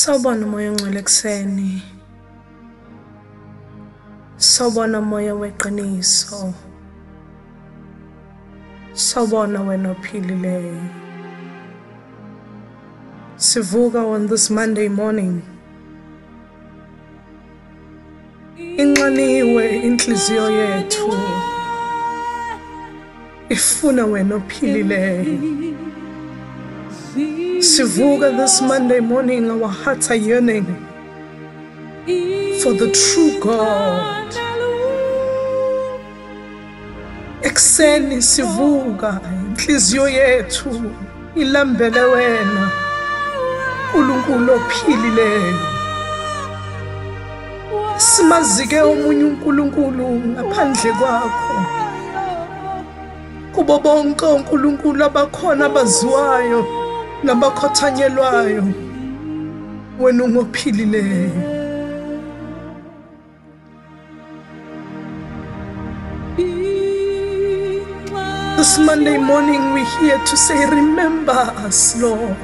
Sawubona moya ongcwele ekuseni. Sawubona moya weqiniso. Sawubona wena ophilileyo. Sivuka on this Monday morning. Inxaniwe inhliziyo yethu. Ifuna wena ophilileyo. Sivuka this Monday morning, our hearts are yearning for the true God. Ekuseni sivuka, inhliziyo yethu ilambele wena, uNkulunkulu ophilileyo. Simazike omunye uNkulunkulu ngaphandle kwakho. Kubo bonke onkulunkulu abakhona abaziwayo wena ungophilileyo This Monday morning we're here to say remember us Lord.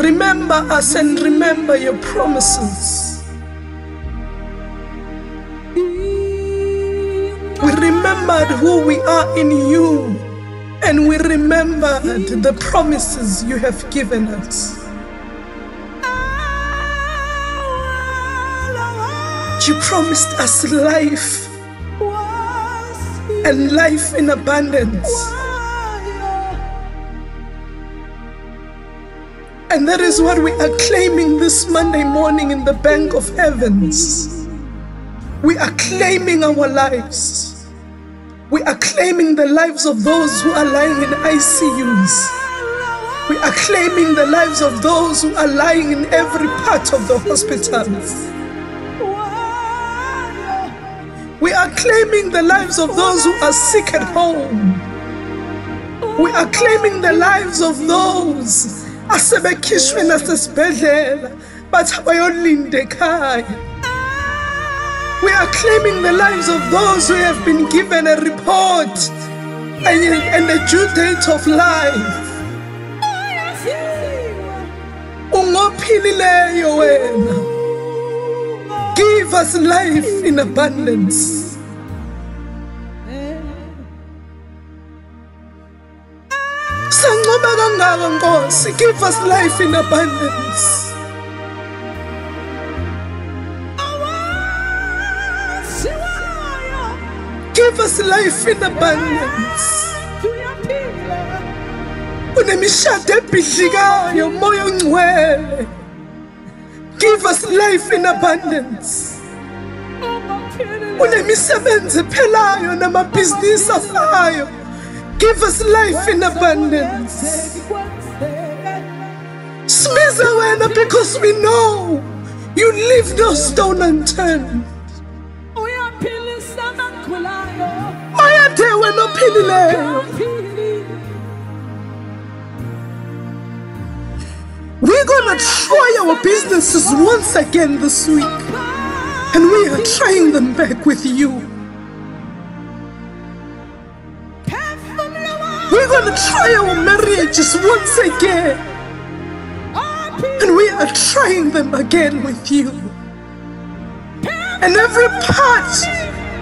Remember us and remember your promises. We remembered who we are in you and we remembered the promises you have given us. You promised us life and life in abundance. And that is what we are claiming this Monday morning in the bank of heavens. We are claiming our lives. We are claiming the lives of those who are lying in ICUs. We are claiming the lives of those who are lying in every part of the hospitals. We are claiming the lives of those who are sick at home. We are claiming the lives of those asebekhishwe nasesibhedlela bathi abayolinde ekhaya. We are claiming the lives of those who have been given a report and, and a due date of life. Ungophilileyo wena. Give us life in abundance. Nkosi, give us life in abundance. Give us life in abundance. Unemishado ebhidlikayo moya. Give us life in abundance. Unemisebenzi ephelayo namabhizinisi afayo. Give us life in abundance. Sibiza wena because we know you leave no stone unturned. We're gonna try our businesses once again this week. And we are trying them back with you. We're gonna try our marriages once again. And we are trying them again with you. And every part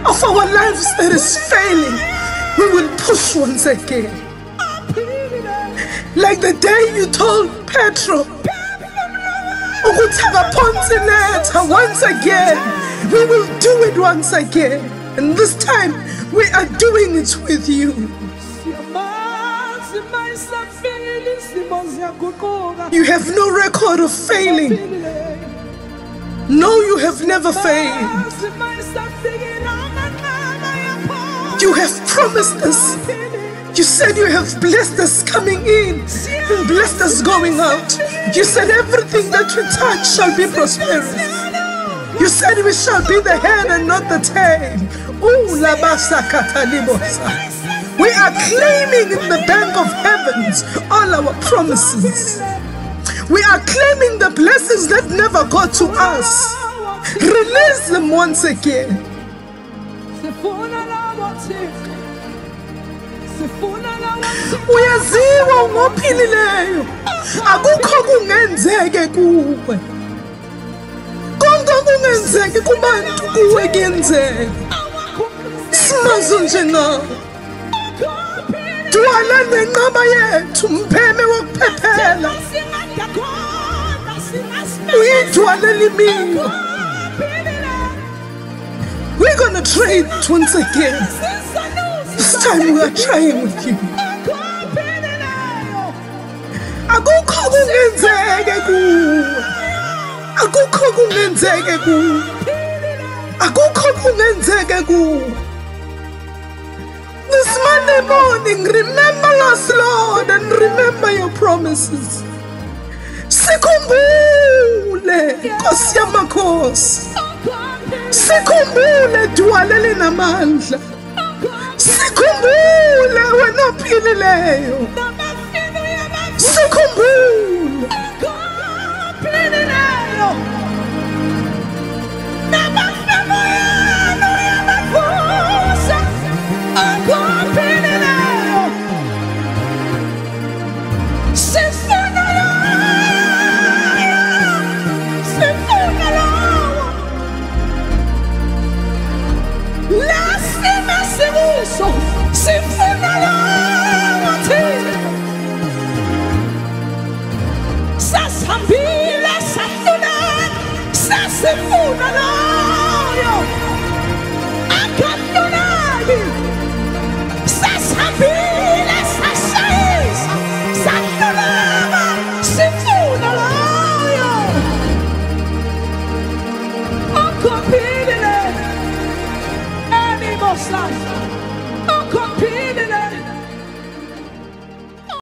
of our lives that is failing, we will push once again. Like the day you told Petro, once again. We will do it once again. And this time, we are doing it with you. You have no record of failing. No, you have never failed. You have promised us. You said you have blessed us coming in and blessed us going out. You said everything that we touch shall be prosperous. You said we shall be the head and not the tail. We are claiming in the bank of heavens all our promises. We are claiming the blessings that never got to us. Release them once again. Uyaziwa ungophilileyo. Akukho kungenzeke kuwe. Konke kungenzeki kubantu kuwe kuyenzeka. Simazo njengawe dwala nenqaba yethu mpheme wokuphephela uyidwalela imini we're gonna trade once again. This time we are trying with you. Akukho kungenzeke kuwe akukho kungenzeke kuwe akukho kungenzeke kuwe this Monday morning remember us Lord and remember your promises. Sikhumbule nkosi yamakhosi sikhumbule dwala linamandla sikhumbule wena ophilileyo. Sikhumbule.